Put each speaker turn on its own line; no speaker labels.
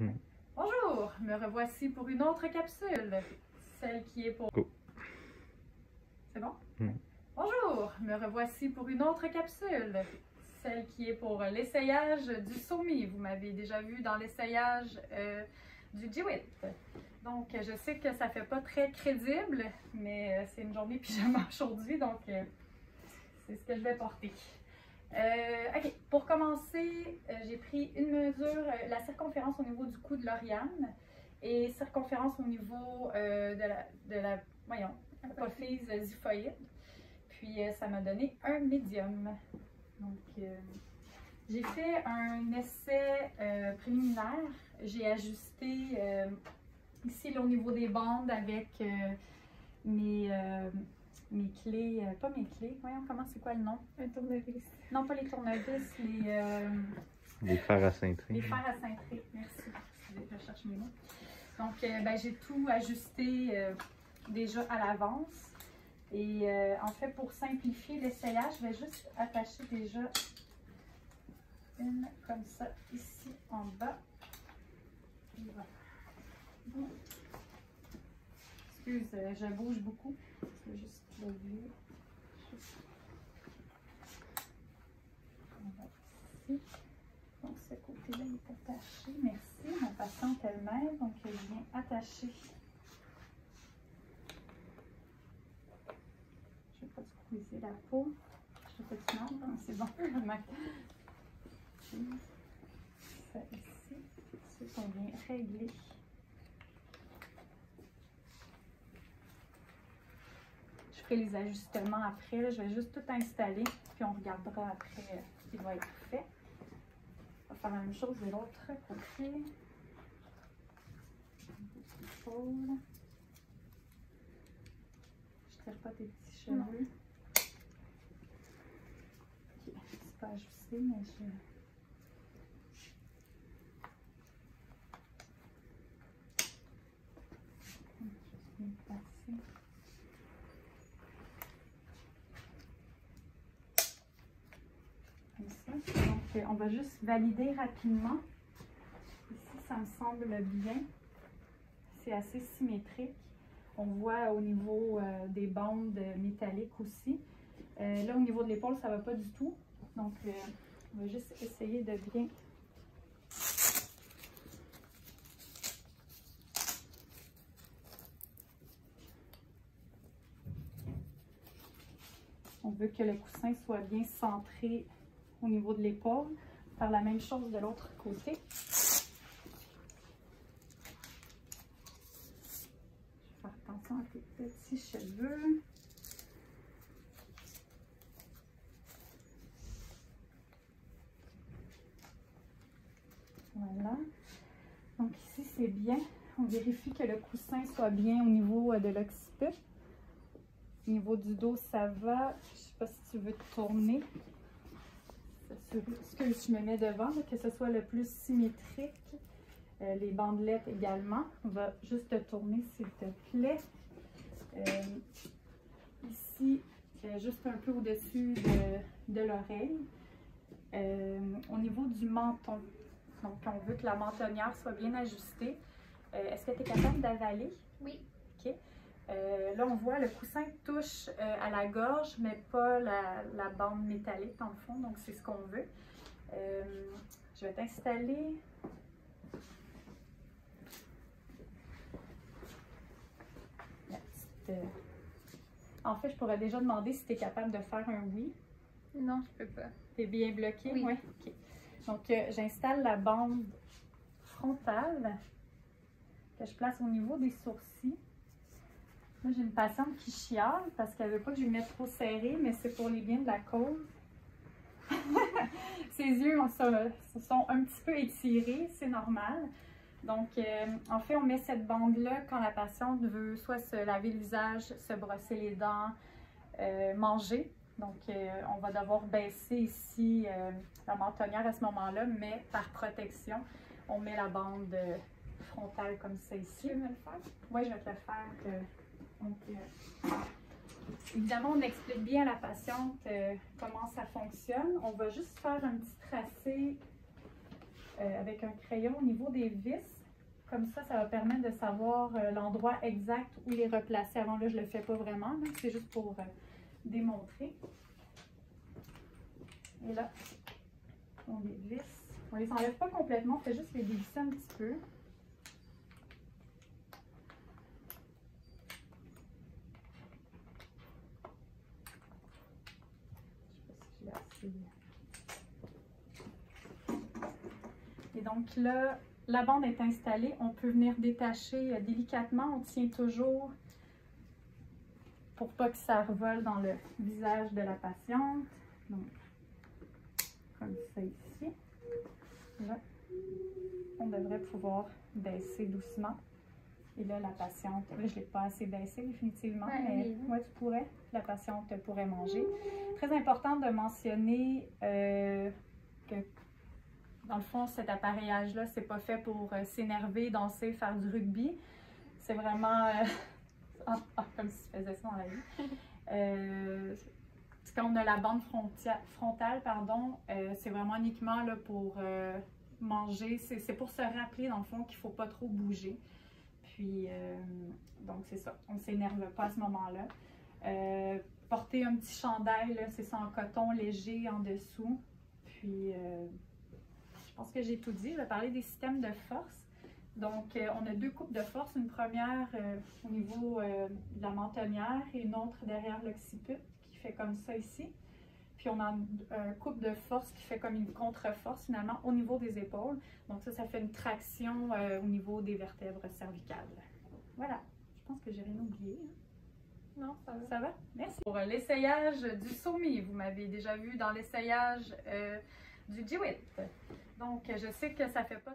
Mm.
Bonjour, me revoici pour une autre capsule, celle qui est pour...
Go.
C'est bon?
Mm.
Bonjour, me revoici pour une autre capsule, celle qui est pour l'essayage du Somi. Vous m'avez déjà vu dans l'essayage euh, du Jiwit. Donc, je sais que ça fait pas très crédible, mais euh, c'est une journée pyjama aujourd'hui, donc euh, c'est ce que je vais porter. Euh, ok, pour commencer, euh, j'ai pris une mesure, euh, la circonférence au niveau du cou de Lauriane et circonférence au niveau de la, de la, voyons, apophyse xiphoïde. Puis ça m'a donné un médium. Donc, j'ai fait un essai préliminaire. J'ai ajusté ici au niveau des bandes avec mes, mes clés, euh, pas mes clés, voyons comment c'est quoi le nom?
Un tournevis.
Non, pas les tournevis, les, euh,
Des fers à cintrer.
les fers à cintrer. Merci. Je cherche mes mots. Donc, euh, ben, j'ai tout ajusté euh, déjà à l'avance. Et euh, en fait, pour simplifier l'essayage, je vais juste attacher déjà une comme ça ici en bas. Et voilà. Excuse, euh, je bouge beaucoup. Vais juste lever. On va ici. Donc, ce côté-là est attaché. Merci. Ma patiente elle-même. Donc, elle vient attacher. Je vais pas squeezer la peau. Je fais pas du mal. Non, c'est bon. Ça ici. C'est qu'on vient régler. Ferai les ajustements après. là. Je vais juste tout installer. Puis on regardera après ce qui va être fait. On va faire la même chose de l'autre côté. Je tire pas tes petits cheveux. C'est pas ajusté, mais. Je vais passer. Comme ça. Donc, euh, on va juste valider rapidement. Ici, ça me semble bien. C'est assez symétrique. On voit au niveau euh, des bandes métalliques aussi. Euh, là, au niveau de l'épaule, ça va pas du tout. Donc, euh, on va juste essayer de bien On veut que le coussin soit bien centré au niveau de l'épaule. Faire la même chose de l'autre côté. Je vais faire attention à tes petits cheveux. Voilà. Donc ici, c'est bien. On vérifie que le coussin soit bien au niveau euh, de l'occiput. Au niveau du dos, ça va. Je ne sais pas si tu veux te tourner. Ce que je me mets devant, là, que ce soit le plus symétrique. Euh, les bandelettes également. On va juste te tourner, s'il te plaît. Euh, ici, euh, juste un peu au-dessus de, de l'oreille. Au niveau du menton. Donc, on veut que la mentonnière soit bien ajustée. Est-ce que tu es capable d'avaler?
Oui.
OK. Euh, là, on voit le coussin touche euh, à la gorge, mais pas la, la bande métallique dans le fond. Donc, c'est ce qu'on veut. Euh, je vais t'installer. En fait, je pourrais déjà demander si tu es capable de faire un oui.
Non, je peux pas.
T'es bien bloqué?
Oui.
Ouais. Donc, j'installe la bande frontale que je place au niveau des sourcils. Là, j'ai une patiente qui chiale parce qu'elle veut pas que je lui mette trop serré, mais c'est pour les biens de la cause. Ses yeux se, se sont un petit peu étirés, c'est normal. Donc, euh, en fait, on met cette bande-là quand la patiente veut soit se laver le visage, se brosser les dents, euh, manger. Donc, euh, on va devoir baisser ici la mentonnière à ce moment-là, mais par protection, on met la bande frontale comme ça ici.
Tu veux me le faire?
Oui, je vais te le faire. Donc, euh, évidemment, on explique bien à la patiente euh, comment ça fonctionne. On va juste faire un petit tracé euh, avec un crayon au niveau des vis. Comme ça, ça va permettre de savoir l'endroit exact où les replacer. Avant, là, je ne le fais pas vraiment. C'est juste pour démontrer. Et là, on les visse. On les enlève pas complètement, on fait juste les dévisser un petit peu. Je sais pas si j'ai assez. Et donc là, la bande est installée. On peut venir détacher euh, délicatement. On tient toujours pour pas que ça revole dans le visage de la patiente. Donc, comme ça ici. Là, on devrait pouvoir baisser doucement. Et là, la patiente, là, je ne l'ai pas assez baissé définitivement,
Ouais,
mais
oui.
ouais, tu pourrais. La patiente pourrait manger. Très important de mentionner euh, que, dans le fond, cet appareillage-là, c'est pas fait pour euh, s'énerver, danser, faire du rugby. C'est vraiment euh, comme si tu faisais ça dans la vie. Quand on a la bande frontale, pardon, c'est vraiment uniquement là, pour manger. C'est c'est pour se rappeler, dans le fond, qu'il ne faut pas trop bouger. Puis, euh, donc, c'est ça. On ne s'énerve pas à ce moment-là. Euh, porter un petit chandail, c'est ça en coton léger en dessous. Puis, euh, je pense que j'ai tout dit. Je vais parler des systèmes de force. Donc, on a deux coupes de force. Une première au niveau de la mentonnière et une autre derrière l'occiput qui fait comme ça ici. Puis, on a un coupe de force qui fait comme une contre-force finalement au niveau des épaules. Donc, ça, ça fait une traction euh, au niveau des vertèbres cervicales. Voilà. Je pense que j'ai rien oublié. hein.
Non, ça va.
Ça va? Merci. Pour euh, l'essayage du SOMI, vous m'avez déjà vu dans l'essayage euh, du GWIT. Donc, je sais que ça fait pas